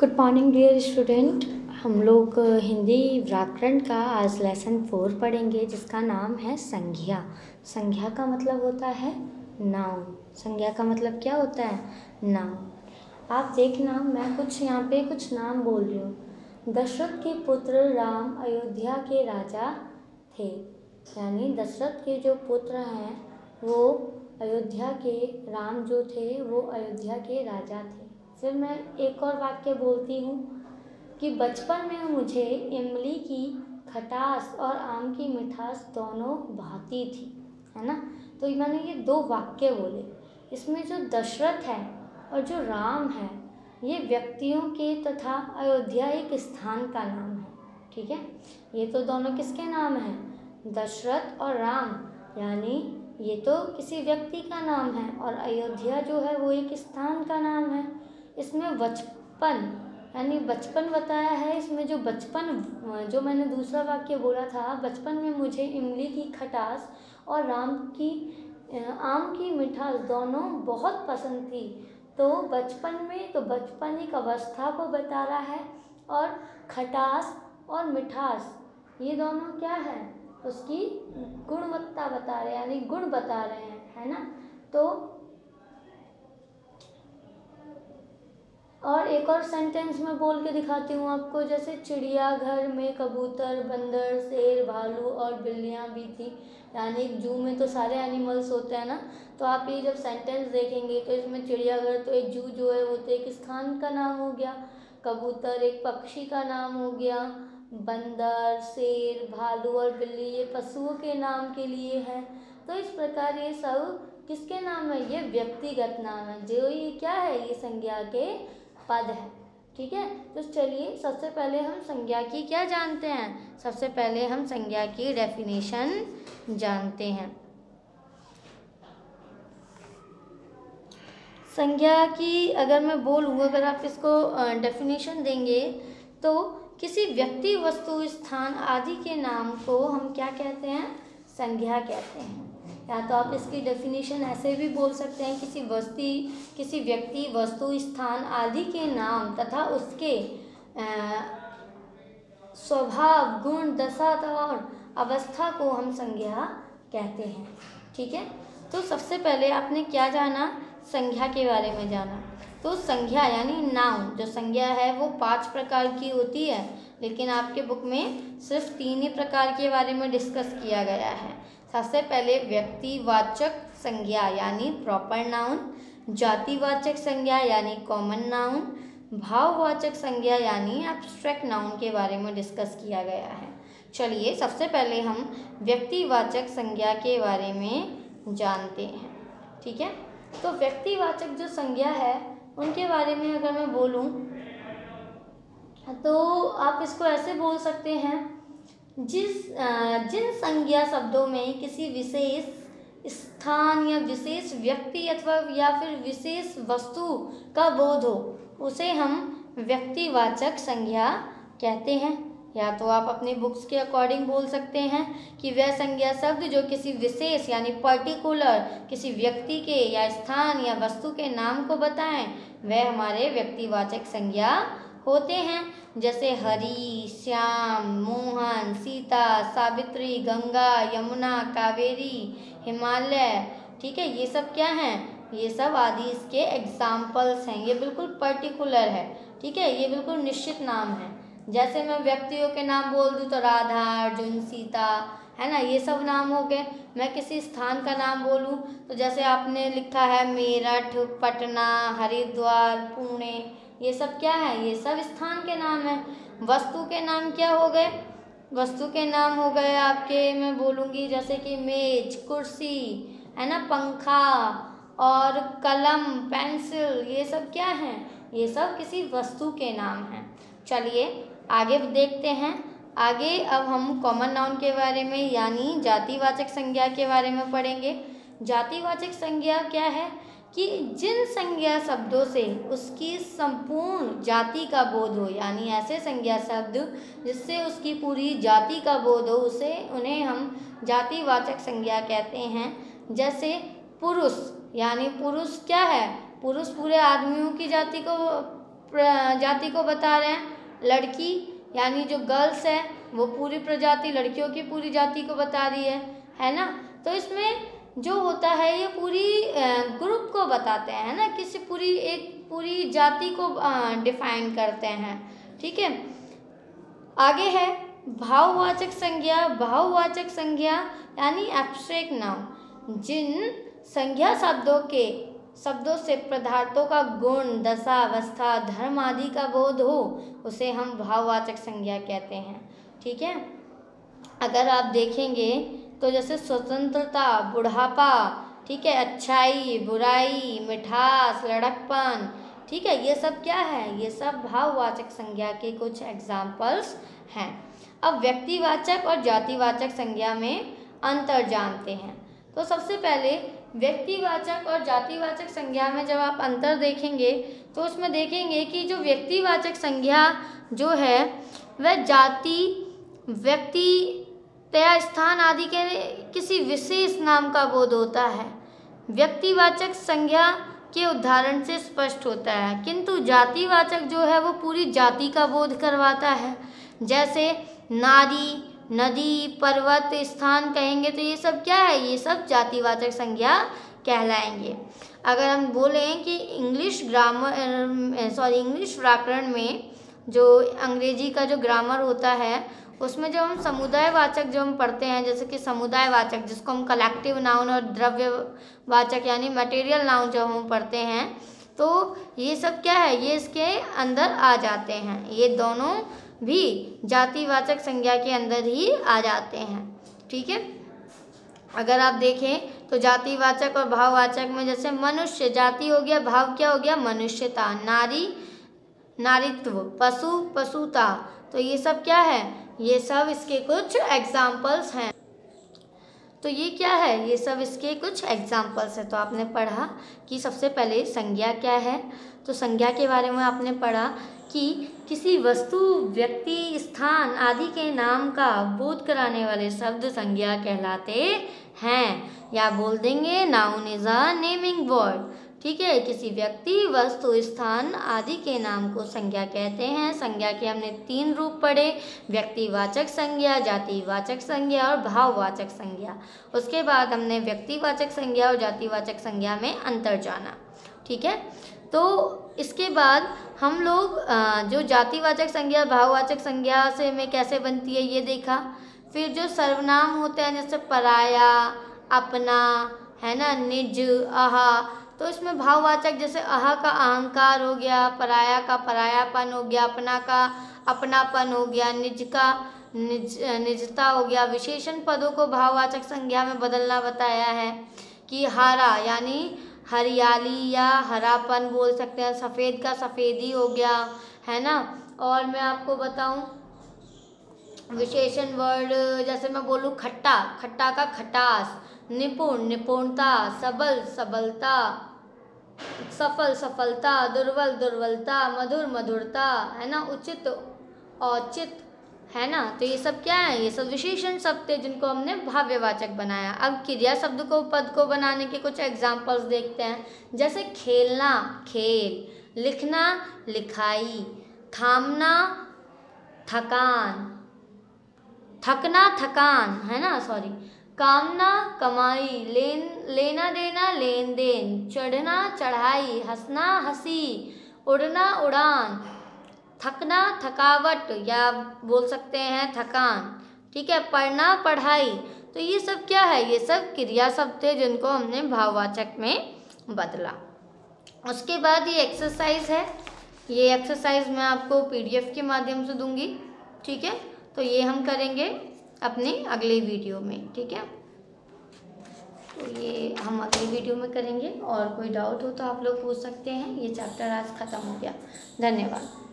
Good morning dear student हम लोग हिंदी व्याकरण का आज लेसन फोर पढ़ेंगे, जिसका नाम है संज्ञा। संज्ञा का मतलब होता है नाउन संज्ञा का मतलब क्या होता है? नाउन आप देखना, मैं कुछ यहाँ पे कुछ नाम बोल रही हूँ। दशरथ के पुत्र राम अयोध्या के राजा थे। यानी दशरथ के जो पुत्र हैं, वो अयोध्या के राम जो थे, वो अयोध्या के राजा थे। फिर मैं एक और वाक्य बोलती हूँ कि बचपन में मुझे इमली की खटास और आम की मिठास दोनों भाती थी, है ना? तो मैंने ये दो वाक्य बोले। इसमें जो दशरथ है और जो राम है, ये व्यक्तियों के तथा अयोध्या एक स्थान का नाम है, ठीक है? ये तो दोनों किसके नाम हैं? दशरथ और राम, यानी ये तो किसी व्यक्ति का नाम है और अयोध्या जो है वो एक स्थान का नाम है। इसमें बचपन, यानी बचपन बताया है, इसमें जो बचपन, जो मैंने दूसरा वाक्य बोला था, बचपन में मुझे इमली की खटास और राम की, आम की मिठास दोनों बहुत पसंद थी। तो बचपन में तो बचपन एक अवस्था को बता रहा है, और खटास और मिठास, ये दोनों क्या है? उसकी गुणवत्ता बता रहे हैं, यानी गुण बता रहे हैं, है ना? तो और एक और सेंटेंस में बोल के दिखाती हूँ आपको, जैसे चिड़ियाघर में कबूतर, बंदर, शेर, भालू और बिल्लियाँ भी थी। यानी जू में तो सारे एनिमल्स होते हैं ना? तो आप ये जब सेंटेंस देखेंगे तो इसमें चिड़ियाघर तो एक जू जो है वो तो एक स्थान का नाम हो गया। कबूतर एक पक्षी का नाम हो गया। बंदर, शेर, भालू और बिल्ली ये पशुओं के नाम के लिए है। तो इस प्रकार ये सब किसके नाम है? ये व्यक्तिगत नाम है। जो ये क्या है? ये संज्ञा के पद है। ठीक है? तो चलिए, सबसे पहले हम संज्ञा की क्या जानते हैं? सबसे पहले हम संज्ञा की डेफिनेशन जानते हैं। संज्ञा की अगर मैं बोलूँ, अगर आप इसको डेफिनेशन देंगे तो किसी व्यक्ति, वस्तु, स्थान आदि के नाम को हम क्या कहते हैं? संज्ञा कहते हैं। या तो आप इसकी डेफिनेशन ऐसे भी बोल सकते हैं, किसी वस्ती, किसी व्यक्ति, वस्तु, स्थान आदि के नाम तथा उसके स्वभाव, गुण, दशा और अवस्था को हम संज्ञा कहते हैं। ठीक है? तो सबसे पहले आपने क्या जाना? संज्ञा के बारे में जाना। तो संज्ञा यानी नाउन जो संज्ञा है वो पाँच प्रकार की होती है, लेकिन आपके बुक में सिर्फ़ तीन ही प्रकार के बारे में डिस्कस किया गया है। सबसे पहले व्यक्तिवाचक संज्ञा यानी प्रॉपर नाउन जातिवाचक संज्ञा यानी कॉमन नाउन भाववाचक संज्ञा यानी एब्स्ट्रैक्ट नाउन के बारे में डिस्कस किया गया है। चलिए सबसे पहले हम व्यक्तिवाचक संज्ञा के बारे में जानते हैं, ठीक है? तो व्यक्तिवाचक जो संज्ञा है, उनके बारे में अगर मैं बोलूँ तो आप इसको ऐसे बोल सकते हैं जिस जिन संज्ञा शब्दों में किसी विशेष स्थान या विशेष व्यक्ति अथवा, या फिर विशेष वस्तु का बोध हो, उसे हम व्यक्तिवाचक संज्ञा कहते हैं। या तो आप अपने बुक्स के अकॉर्डिंग बोल सकते हैं कि वह संज्ञा शब्द जो किसी विशेष यानी पर्टिकुलर किसी व्यक्ति के या स्थान या वस्तु के नाम को बताएँ, वह हमारे व्यक्तिवाचक संज्ञा होते हैं, जैसे हरि, श्याम, मोहन, सीता, सावित्री, गंगा, यमुना, कावेरी, हिमालय, ठीक है, ये सब क्या हैं? ये सब आदि इसके एग्जाम्पल्स हैं, ये बिल्कुल पर्टिकुलर है, ठीक है, ये बिल्कुल निश्चित नाम है। जैसे मैं व्यक्तियों के नाम बोल दूँ तो राधा, अर्जुन, सीता, है ना, ये सब नाम हो गए। मैं किसी स्थान का नाम बोलूँ तो जैसे आपने लिखा है मेरठ, पटना, हरिद्वार, पुणे ये सब क्या है? ये सब स्थान के नाम है। वस्तु के नाम क्या हो गए? वस्तु के नाम हो गए आपके। मैं बोलूँगी जैसे कि मेज, कुर्सी, है ना, पंखा और कलम, पेंसिल, ये सब क्या हैं? ये सब किसी वस्तु के नाम हैं। चलिए, आगे देखते हैं। आगे अब हम कॉमन नाउन के बारे में, यानी जातिवाचक संज्ञा के बारे में पढ़ेंगे। जातिवाचक संज्ञा क्या है? कि जिन संज्ञा शब्दों से उसकी संपूर्ण जाति का बोध हो, यानी ऐसे संज्ञा शब्द जिससे उसकी पूरी जाति का बोध हो, उसे उन्हें हम जातिवाचक संज्ञा कहते हैं। जैसे पुरुष, यानी पुरुष क्या है? पुरुष पूरे आदमियों की जाति को जाति को बता रहे हैं। लड़की, यानी जो गर्ल्स है, वो पूरी प्रजाति लड़कियों की पूरी जाति को बता रही है है ना? तो इसमें जो होता है, ये पूरी ग्रुप को बताते हैं ना? किसी पूरी, एक पूरी जाति को डिफाइन करते हैं, ठीक है? आगे है, भाववाचक संज्ञा भाववाचक संज्ञा यानी एब्स्ट्रैक्ट नाउन जिन संज्ञा शब्दों के, शब्दों से पदार्थों का गुण, दशा, अवस्था, धर्म आदि का बोध हो, उसे हम भाववाचक संज्ञा कहते हैं, ठीक है? अगर आप देखेंगे तो जैसे स्वतंत्रता, बुढ़ापा, ठीक है, अच्छाई, बुराई, मिठास, लड़कपन, ठीक है, ये सब क्या है? ये सब भाववाचक संज्ञा के कुछ एग्जाम्पल्स हैं। अब व्यक्तिवाचक और जातिवाचक संज्ञा में अंतर जानते हैं। तो सबसे पहले व्यक्तिवाचक और जातिवाचक संज्ञा में जब आप अंतर देखेंगे तो उसमें देखेंगे कि जो व्यक्तिवाचक संज्ञा जो है, वह जाति, व्यक्ति तया स्थान आदि के किसी विशेष नाम का बोध होता है। व्यक्तिवाचक संज्ञा के उदाहरण से स्पष्ट होता है, किंतु जातिवाचक जो है वो पूरी जाति का बोध करवाता है। जैसे नारी नदी, पर्वत, स्थान कहेंगे तो ये सब क्या है? ये सब जातिवाचक संज्ञा कहलाएँगे। अगर हम बोलें कि इंग्लिश ग्रामर सॉरी इंग्लिश व्याकरण में जो अंग्रेज़ी का जो ग्रामर होता है उसमें जो हम समुदायवाचक जो हम पढ़ते हैं, जैसे कि समुदायवाचक, जिसको हम कलेक्टिव नाउन और द्रव्य वाचक यानी मटेरियल नाउन जो हम पढ़ते हैं तो ये सब क्या है? ये इसके अंदर आ जाते हैं। ये दोनों भी जातिवाचक संज्ञा के अंदर ही आ जाते हैं। ठीक है? अगर आप देखें तो जातिवाचक और भाववाचक में जैसे मनुष्य, जाति हो गया, भाव क्या हो गया? मनुष्यता, नारी, नारित्व, पशु, पशुता। तो ये सब क्या है? ये सब इसके कुछ एग्जाम्पल्स हैं। तो ये क्या है? ये सब इसके कुछ एग्जाम्पल्स हैं। तो आपने पढ़ा कि सबसे पहले संज्ञा क्या है? तो संज्ञा के बारे में आपने पढ़ा कि किसी वस्तु, व्यक्ति, स्थान आदि के नाम का बोध कराने वाले शब्द संज्ञा कहलाते हैं। या बोल देंगे noun is a naming word ठीक है, किसी व्यक्ति, वस्तु, स्थान आदि के नाम को संज्ञा कहते हैं। संज्ञा के हमने तीन रूप पढ़े, व्यक्तिवाचक संज्ञा, जातिवाचक संज्ञा और भाववाचक संज्ञा। उसके बाद हमने व्यक्तिवाचक संज्ञा और जातिवाचक संज्ञा में अंतर जाना, ठीक है? तो इसके बाद हम लोग जो जातिवाचक संज्ञा, भाववाचक संज्ञा से में कैसे बनती है ये देखा। फिर जो सर्वनाम होते हैं, जैसे पराया, अपना, है ना, निज, आहा तो इसमें भाववाचक जैसे अह का अहंकार हो गया, पराया का परायापन हो गया, अपना का अपनापन हो गया, निज का निज, निजता हो गया। विशेषण पदों को भाववाचक संज्ञा में बदलना बताया है कि हरा यानी हरियाली या हरापन बोल सकते हैं। सफ़ेद का सफ़ेदी हो गया, है ना? और मैं आपको बताऊँ विशेषण वर्ड, जैसे मैं बोलूँ खट्टा खट्टा का खटास, निपुण, निपुणता, सबल, सबलता, सफल, सफलता, दुर्बल, दुर्बलता, मधुर, मधुरता, है ना, उचित, औचित, है ना? तो ये सब क्या है? ये सब विशेषण शब्द थे जिनको हमने भाव्यवाचक बनाया। अब क्रिया शब्द को, पद को बनाने के कुछ एग्जाम्पल्स देखते हैं। जैसे खेलना, खेल, लिखना, लिखाई, थामना, थकान थकना थकान, है ना? सॉरी कामना कमाई, लेन, लेना देना लेन देन, चढ़ना चढ़ाई, हंसना हँसी, उड़ना उड़ान, थकना थकावट, या बोल सकते हैं थकान, ठीक है? पढ़ना पढ़ाई तो ये सब क्या है? ये सब क्रिया शब्द थे जिनको हमने भाववाचक में बदला। उसके बाद ये एक्सरसाइज है। ये एक्सरसाइज मैं आपको पीडीएफ के माध्यम से दूँगी, ठीक है? तो ये हम करेंगे अपने अगले वीडियो में, ठीक है? तो ये हम अगले वीडियो में करेंगे, और कोई डाउट हो तो आप लोग पूछ सकते हैं। ये चैप्टर आज ख़त्म हो गया। धन्यवाद।